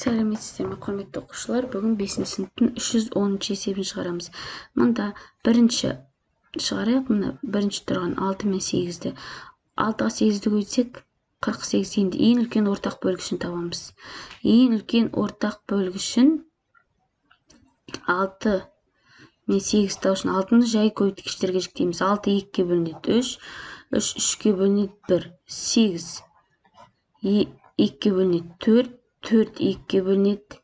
сәлеметсіздер ме құрметті оқушылар? Бүгін бесінші сыныптың үш жүз оныншы есебін шығарамыз. Мында бірінші шығарайық. Мына бірінші тұрған алты мен сегізді. Алтыға сегізді көйтсек қырық сегіз енді ең үлкен ортақ бөлгішін табамыз. Ең үлкен ортақ бөлгішін алты мен сегіз тау үшін алтыны жай көбейткіштерге жіктейміз. Алты екіге бөлінеді үш үш үшке бөлінеді бір сегіз екіге бөлінеді төрт төрт екіге бөлінеді.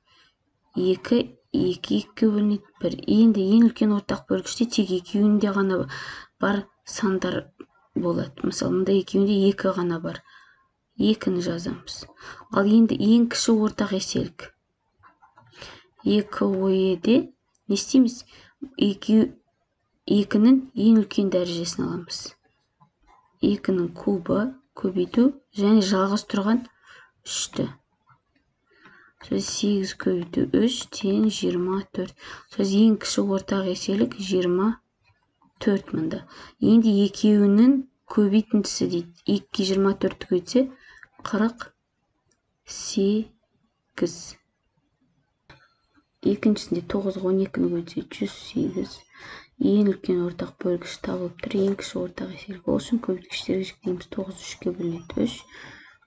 Екі екі екіге бөлінеді. Бір. Енді ең үлкен ортақ бөлгіште тек екеуінде ғана бар сандар болады. Мысалы мында екеуінде екі ғана бар. Екіні жазамыз. Ал енді ең кіші ортақ еселік. Екі ойеде не істейміз? Екеу екінің ең үлкен дәрежесін аламыз. Екінің кубы көбейту және жалғыз тұрған үшті. Сегіз көбейту үш тең жиырма төрт. Сөз ең кіші ортақ еселік жиырма төрт мында енді екеуінің көбейтіндісі дейді. Екіге жиырма төртті көйтсе қырық сегіз. Екіншісінде тоғызға он екіні көйтсе жүз сегіз. Ең үлкен ортақ бөлгіш табылып тұр. Ең кіші ортақ еселік ол үшін көбейткіштерге жіктейміз. Тоғыз үшке бөлінеді. Үш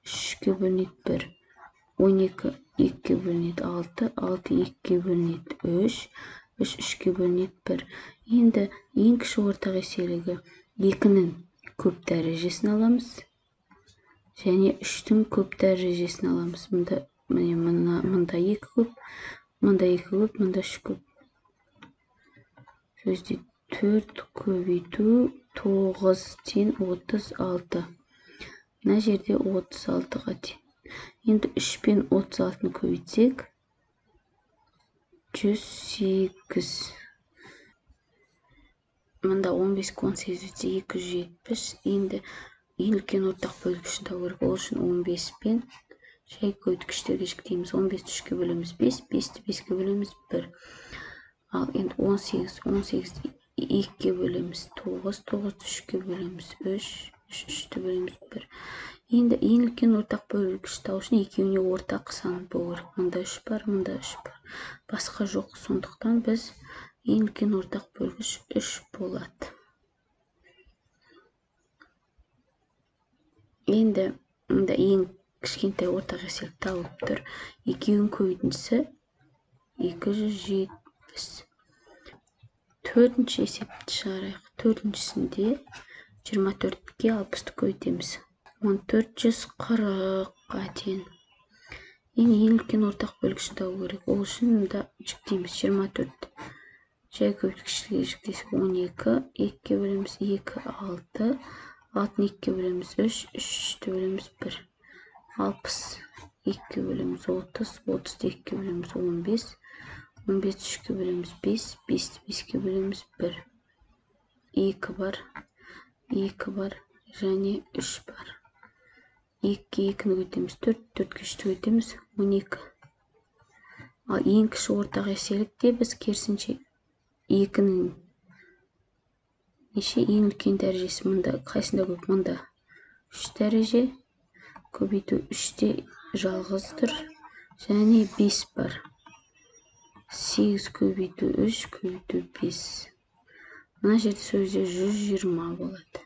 үшке бөлінеді бір. Он екі екіге бөлінеді алты алты екіге бөлінеді үш үш үшке бөлінеді бір енді ең кіші ортақ еселігі екінің көп дәрежесін аламыз және үштің көп дәрежесін аламыз мында міне мына мында екі көп мында екі көп мында үш көп сөзде төрт көбейту тоғыз тең отыз алты мына жерде отыз алтыға тең енді үш пен отыз алтыны көбейтсек жүз сегіз. Мында он беске он сегіз өтсе екі жүз жетпіс. Енді ең үлкен ортақ бөлгішін табу керек. Үшін он бес пен жай көбейткіштерге жіктейміз он бесті үшке бөлеміз. Бес бесті беске бөлеміз. Бір. Ал енді он сегіз он сегізді екіге бөлеміз. Тоғыз тоғызды үшке бөлеміз. Үш үш үшті бөлеміз. Бір. Енді ең үлкен ортақ бөлгіш үшін екеуіне ортақ сан болу керек. Мында үш бар мында үш бар. Басқа жоқ. Сондықтан біз ең үлкен ортақ бөлгіш үш болады. Енді мында ең кішкентай ортақ еселік табылып тұр. Екеуінің көбейтіндісі екі жүз жетпіс. Төртінші есепті шығарайық. Төртіншісінде жиырма төртке алпысты көбейтеміз он төрт жүз қырыққа тең енді ең үлкен ортақ бөлгішін табу керек. Ол үшін мында жүктейміз. Жиырма төрт жай екіге бөлеміз екі алты алтыны екіге бөлеміз үш үшті бөлеміз бір алпыс екіге бөлеміз отыз отызды екіге бөлеміз он бес он бесті үшке бөлеміз бес бесті беске бөлеміз бір. Екі бар екі бар және үш бар. Екіге екіні көтеміз төрт төртке үшті көтеміз он екі. Ал ең кіші ортақ еселікте біз керісінше екінің неше? Ең үлкен дәрежесі мында. Қайсында көп? Мында. Үш дәреже. Көбейту үште жалғыз тұр және бес бар. Сегіз көбейту үш көбейту бес. Мына жерде сөзде жүз жиырма болады.